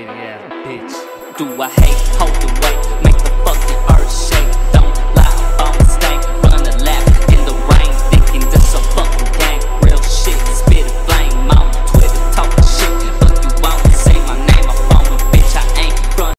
hating ass bitch. Do I hate? Hold the weight.